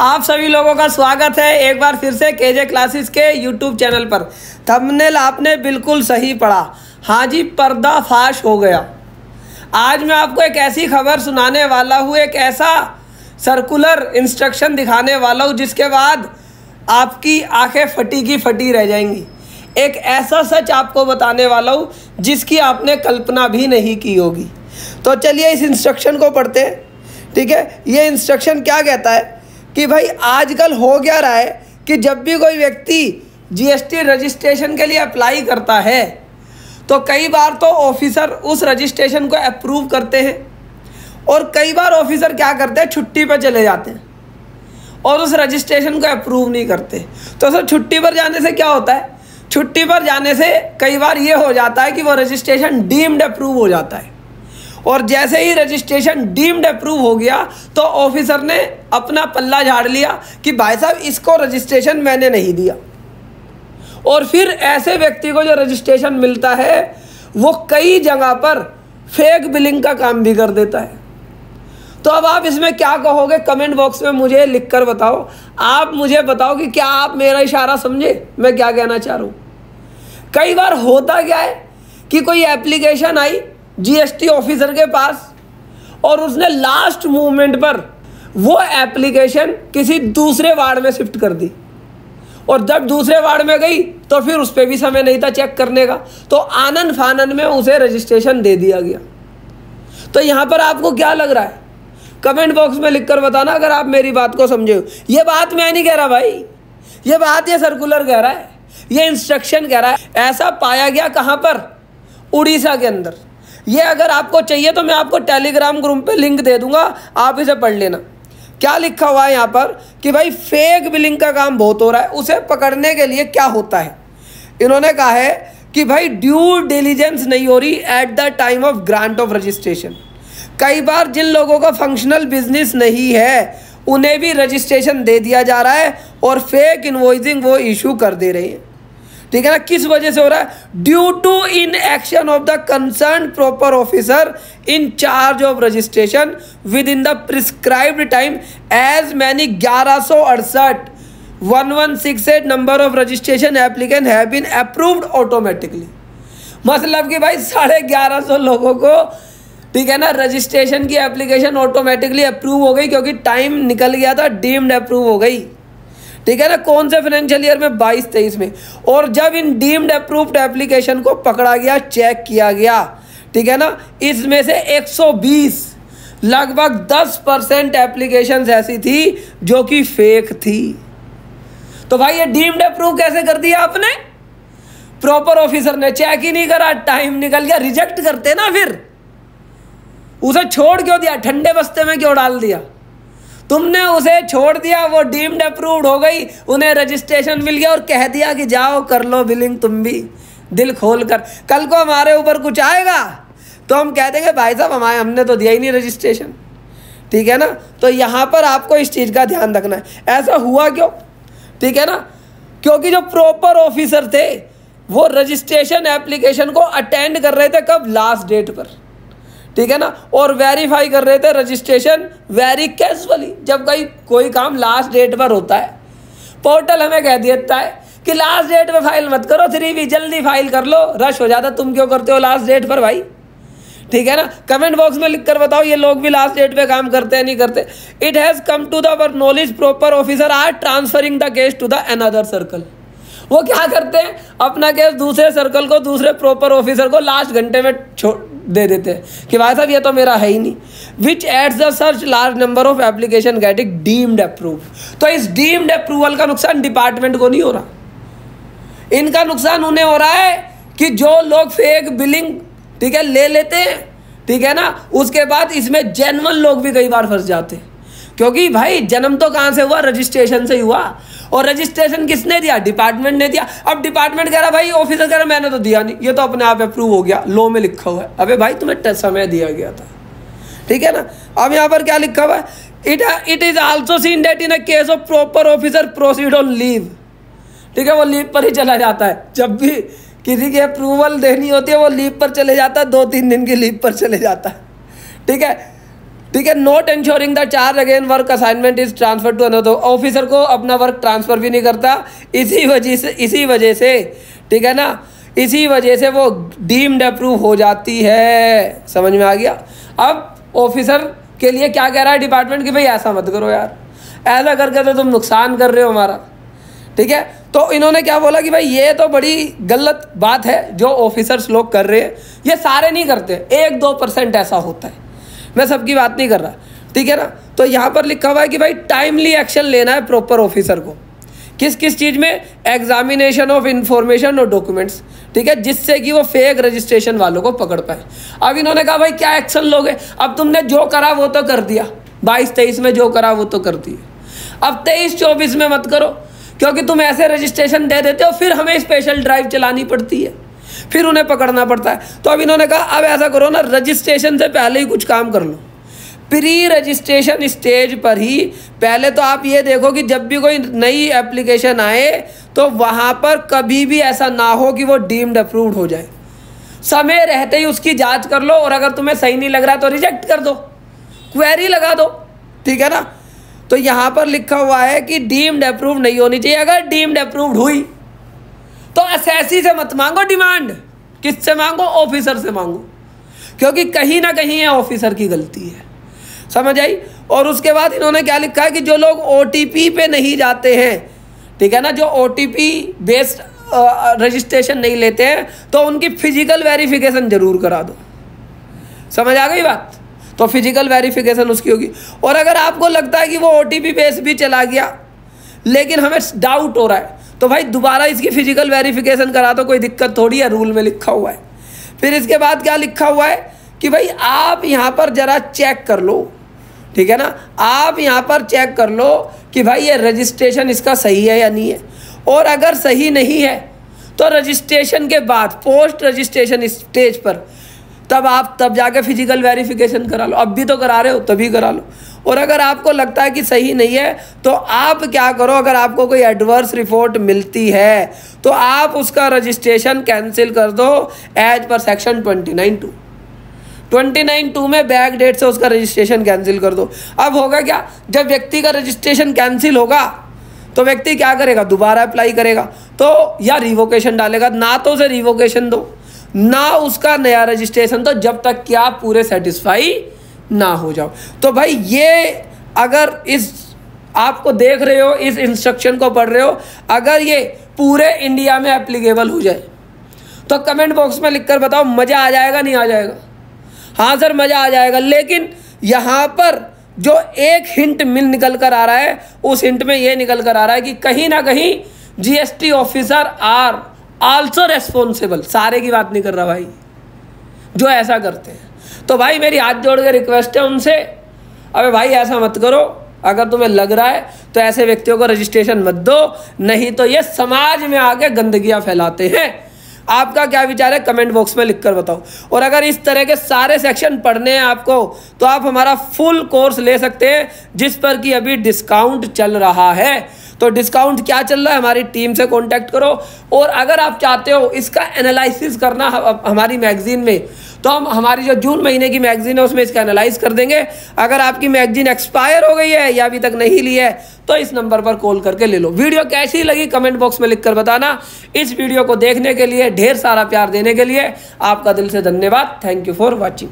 आप सभी लोगों का स्वागत है एक बार फिर से केजे क्लासेस के यूट्यूब चैनल पर। थंबनेल आपने बिल्कुल सही पढ़ा। हाँ जी, पर्दाफाश हो गया। आज मैं आपको एक ऐसी खबर सुनाने वाला हूँ, एक ऐसा सर्कुलर इंस्ट्रक्शन दिखाने वाला हूँ, जिसके बाद आपकी आँखें फटी की फटी रह जाएँगी। एक ऐसा सच आपको बताने वाला हूँ, जिसकी आपने कल्पना भी नहीं की होगी। तो चलिए इस इंस्ट्रक्शन को पढ़ते हैं। ठीक है? ये इंस्ट्रक्शन क्या कहता है? कि भाई आजकल हो क्या रहा है कि जब भी कोई व्यक्ति जीएसटी रजिस्ट्रेशन के लिए अप्लाई करता है तो कई बार तो ऑफिसर उस रजिस्ट्रेशन को अप्रूव करते हैं और कई बार ऑफिसर क्या करते हैं, छुट्टी पर चले जाते हैं और उस रजिस्ट्रेशन को अप्रूव नहीं करते। तो सर, छुट्टी पर जाने से क्या होता है? छुट्टी पर जाने से कई बार ये हो जाता है कि वो रजिस्ट्रेशन डीम्ड अप्रूव हो जाता है। और जैसे ही रजिस्ट्रेशन डीम्ड अप्रूव हो गया तो ऑफिसर ने अपना पल्ला झाड़ लिया कि भाई साहब, इसको रजिस्ट्रेशन मैंने नहीं दिया। और फिर ऐसे व्यक्ति को जो रजिस्ट्रेशन मिलता है, वो कई जगह पर फेक बिलिंग का काम भी कर देता है। तो अब आप इसमें क्या कहोगे? कमेंट बॉक्स में मुझे लिख कर बताओ। आप मुझे बताओ कि क्या आप मेरा इशारा समझे? मैं क्या कहना चाह रहा हूँ? कई बार होता क्या है कि कोई एप्लीकेशन आई जीएसटी ऑफिसर के पास और उसने लास्ट मूवमेंट पर वो एप्लीकेशन किसी दूसरे वार्ड में शिफ्ट कर दी। और जब दूसरे वार्ड में गई तो फिर उस पर भी समय नहीं था चेक करने का। तो आनंद फानन में उसे रजिस्ट्रेशन दे दिया गया। तो यहाँ पर आपको क्या लग रहा है? कमेंट बॉक्स में लिखकर बताना अगर आप मेरी बात को समझे हो। ये बात मैं नहीं कह रहा भाई। ये बात ये सर्कुलर कह रहा है। ये इंस्ट्रक्शन कह रहा है। ऐसा पाया गया कहाँ पर? उड़ीसा के अंदर। ये अगर आपको चाहिए तो मैं आपको टेलीग्राम ग्रुप पे लिंक दे दूँगा, आप इसे पढ़ लेना। क्या लिखा हुआ है यहाँ पर कि भाई फेक बिलिंग का काम बहुत हो रहा है, उसे पकड़ने के लिए क्या होता है? इन्होंने कहा है कि भाई ड्यू डिलीजेंस नहीं हो रही at the time of grant of registration कई बार जिन लोगों का फंक्शनल बिज़नेस नहीं है, उन्हें भी रजिस्ट्रेशन दे दिया जा रहा है और फेक इन्वॉइसिंग वो इशू कर दे रहे हैं। ठीक है ना? किस वजह से हो रहा है? Due to in action of the concern proper officer in charge of registration within the prescribed time as many ग्यारह सौ अड़सठ one one six eight number of registration applicant have been approved automatically मतलब कि भाई साढ़े ग्यारह सौ लोगों को, ठीक है ना रजिस्ट्रेशन की एप्लीकेशन ऑटोमेटिकली अप्रूव हो गई क्योंकि टाइम निकल गया था डीम्ड अप्रूव हो गई। ठीक है ना? कौन से फाइनेंशियल ईयर में? बाईस, तेईस में। और जब इन डीम्ड अप्रूव्ड एप्लीकेशन को पकड़ा गया चेक किया गया, ठीक है ना? इसमें से 120 लगभग 10 परसेंट एप्लीकेशन ऐसी थी जो कि फेक थी। तो भाई ये डीम्ड अप्रूव कैसे कर दिया आपने? प्रॉपर ऑफिसर ने चेक ही नहीं करा टाइम निकल गया रिजेक्ट करते ना फिर। उसे छोड़ क्यों दिया? ठंडे बस्ते में क्यों डाल दिया? तुमने उसे छोड़ दिया, वो डीम्ड अप्रूव्ड हो गई, उन्हें रजिस्ट्रेशन मिल गया और कह दिया कि जाओ कर लो बिलिंग तुम भी, दिल खोल कर। कल को हमारे ऊपर कुछ आएगा? तो हम कह देंगे भाई साहब, हमारे हमने तो दिया ही नहीं रजिस्ट्रेशन। ठीक है ना? तो यहाँ पर आपको इस चीज़ का ध्यान रखना है। ऐसा हुआ क्यों? ठीक है ना? क्योंकि जो प्रॉपर ऑफिसर थे, वो रजिस्ट्रेशन एप्लीकेशन को अटेंड कर रहे थे कब? लास्ट डेट पर। ठीक है ना? और वेरीफाई कर रहे थे रजिस्ट्रेशन वेरी कैजुअली जब कहीं कोई काम लास्ट डेट पर होता है। पोर्टल हमें कह देता है कि लास्ट डेट पर फ़ाइल मत करो थ्री भी जल्दी फ़ाइल कर लो। रश हो जाता, तुम क्यों करते हो लास्ट डेट पर भाई? ठीक है ना? कमेंट बॉक्स में लिख कर बताओ, ये लोग भी लास्ट डेट पे काम करते हैं, नहीं करते। It has come to their knowledge proper officer are transferring the case to the another circle वो क्या करते हैं? अपना केस दूसरे सर्कल को, दूसरे प्रॉपर ऑफिसर को लास्ट घंटे में छोड़ दे देते हैं। कि भाई साहब, ये तो मेरा है ही नहीं। Which aids the search large number of application getting deemed approve तो इस डीम्ड अप्रूवल का नुकसान डिपार्टमेंट को नहीं हो रहा। इनका नुकसान उन्हें हो रहा है कि जो लोग फेक बिलिंग ठीक है, ले लेते हैं, ठीक है ना, उसके बाद इसमें जेनवन लोग भी कई बार फंस जाते हैं। क्योंकि भाई, जन्म तो कहाँ से हुआ? रजिस्ट्रेशन से हुआ। और रजिस्ट्रेशन किसने दिया? डिपार्टमेंट ने दिया। अब डिपार्टमेंट कह रहा, भाई ऑफिसर कह रहा, मैंने तो दिया नहीं। ये तो अपने आप अप्रूव हो गया। लॉ में लिखा हुआ है। अबे भाई, तुम्हें समय दिया गया था। ठीक है ना? अब यहाँ पर क्या लिखा हुआ है? It it is also seen that in a case of proper officer proceed on leave ठीक है, वो लीव पर ही चला जाता है। जब भी किसी की अप्रूवल देनी होती है, वो लीव पर चले जाता है। दो तीन दिन की लीव पर चले जाता है। ठीक है? ठीक है not ensuring the charge again work assignment is transfer to another officer को अपना वर्क ट्रांसफ़र भी नहीं करता। इसी वजह से, इसी वजह से, ठीक है ना? इसी वजह से वो डीम्ड अप्रूव हो जाती है। समझ में आ गया? अब ऑफिसर के लिए क्या कह रहा है डिपार्टमेंट कि? भाई ऐसा मत करो यार। ऐसा करके तो तुम नुकसान कर रहे हो हमारा। ठीक है? तो इन्होंने क्या बोला कि भाई, ये तो बड़ी गलत बात है जो ऑफिसर्स लोग कर रहे हैं। ये सारे नहीं करते। एक दो परसेंट ऐसा होता है। मैं सबकी बात नहीं कर रहा। ठीक है ना? तो यहाँ पर लिखा हुआ है कि भाई टाइमली एक्शन लेना है प्रॉपर ऑफिसर को। किस किस चीज़ में? एग्जामिनेशन ऑफ़ इंफॉर्मेशन और डॉक्यूमेंट्स ठीक है? जिससे कि वो फेक रजिस्ट्रेशन वालों को पकड़ पाए। अब इन्होंने कहा, भाई, क्या एक्शन लोगे? अब तुमने जो करा वो तो कर दिया। बाईस, तेईस में जो करा वो तो कर दिया अब तेईस, चौबीस में मत करो, क्योंकि तुम ऐसे रजिस्ट्रेशन दे देते हो, फिर हमें स्पेशल ड्राइव चलानी पड़ती है। फिर उन्हें पकड़ना पड़ता है। तो अब इन्होंने कहा, अब ऐसा करो ना रजिस्ट्रेशन से पहले ही कुछ काम कर लो। प्री रजिस्ट्रेशन स्टेज पर ही पहले तो आप ये देखो कि जब भी कोई नई एप्लीकेशन आए तो वहाँ पर कभी भी ऐसा ना हो कि वो डीम्ड अप्रूव्ड हो जाए। समय रहते ही उसकी जाँच कर लो और अगर तुम्हें सही नहीं लग रहा तो रिजेक्ट कर दो। क्वेरी लगा दो, ठीक है ना? तो यहाँ पर लिखा हुआ है कि डीम्ड अप्रूव नहीं होनी चाहिए। अगर डीम्ड अप्रूव्ड हुई तो एसएससी से मत मांगो डिमांड किससे मांगो? ऑफिसर से मांगो। क्योंकि कहीं ना कहीं ये ऑफिसर की गलती है। समझ आई? और उसके बाद इन्होंने क्या लिखा है कि जो लोग ओटीपी पे नहीं जाते हैं, ठीक है ना, जो ओटीपी बेस्ड रजिस्ट्रेशन नहीं लेते हैं तो उनकी फ़िज़िकल वेरिफिकेशन ज़रूर करा दो। समझ आ गई बात? तो फ़िज़िकल वेरिफिकेशन उसकी होगी। और अगर आपको लगता है कि वो ओटीपी बेस भी चला गया, लेकिन हमें डाउट हो रहा है तो भाई दोबारा इसकी फ़िज़िकल वेरिफिकेशन करा दो कोई दिक्कत थोड़ी है रूल में लिखा हुआ है। फिर इसके बाद क्या लिखा हुआ है कि भाई आप यहाँ पर ज़रा चेक कर लो, ठीक है ना? आप यहाँ पर चेक कर लो कि भाई ये रजिस्ट्रेशन इसका सही है या नहीं है। और अगर सही नहीं है तो रजिस्ट्रेशन के बाद पोस्ट रजिस्ट्रेशन स्टेज पर, तब आप, तब जाके फ़िज़िकल वेरिफिकेशन करा लो। अब भी तो करा रहे हो, तभी करा लो। और अगर आपको लगता है कि सही नहीं है तो आप क्या करो, अगर आपको कोई एडवर्स रिपोर्ट मिलती है तो आप उसका रजिस्ट्रेशन कैंसिल कर दो as per section twenty nine two twenty nine two में बैक डेट से उसका रजिस्ट्रेशन कैंसिल कर दो। अब होगा क्या? जब व्यक्ति का रजिस्ट्रेशन कैंसिल होगा तो व्यक्ति क्या करेगा? दोबारा अप्लाई करेगा। तो या रिवोकेशन डालेगा। ना तो उसे रिवोकेशन दो, ना उसका नया रजिस्ट्रेशन दो, जब तक कि आप पूरे सेटिस्फाई ना हो जाओ। तो भाई ये अगर इस आपको देख रहे हो, इस इंस्ट्रक्शन को पढ़ रहे हो, अगर ये पूरे इंडिया में एप्लीकेबल हो जाए तो कमेंट बॉक्स में लिखकर बताओ, मज़ा आ जाएगा, नहीं आ जाएगा? हाँ सर, मज़ा आ जाएगा, लेकिन यहाँ पर जो एक हिंट मिल निकल कर आ रहा है, उस हिंट में ये निकल कर आ रहा है कि कहीं ना कहीं GST officer are also responsible सारे की बात नहीं कर रहा भाई। जो ऐसा करते हैं। तो भाई मेरी हाथ जोड़ के रिक्वेस्ट है उनसे। अबे भाई ऐसा मत करो। अगर तुम्हें लग रहा है तो ऐसे व्यक्तियों को रजिस्ट्रेशन मत दो। नहीं तो ये समाज में आके गंदगियाँ फैलाते हैं। आपका क्या विचार है? कमेंट बॉक्स में लिखकर बताओ। और अगर इस तरह के सारे सेक्शन पढ़ने हैं आपको तो आप हमारा फुल कोर्स ले सकते हैं, जिस पर कि अभी डिस्काउंट चल रहा है। तो डिस्काउंट क्या चल रहा है? हमारी टीम से कांटेक्ट करो। और अगर आप चाहते हो इसका एनालिसिस करना हमारी मैगजीन में तो हम, हमारी जो जून महीने की मैगजीन है, उसमें इसका एनालाइज कर देंगे। अगर आपकी मैगजीन एक्सपायर हो गई है या अभी तक नहीं ली है तो इस नंबर पर कॉल करके ले लो। वीडियो कैसी लगी? कमेंट बॉक्स में लिखकर बताना। इस वीडियो को देखने के लिए, ढेर सारा प्यार देने के लिए आपका दिल से धन्यवाद। Thank you for watching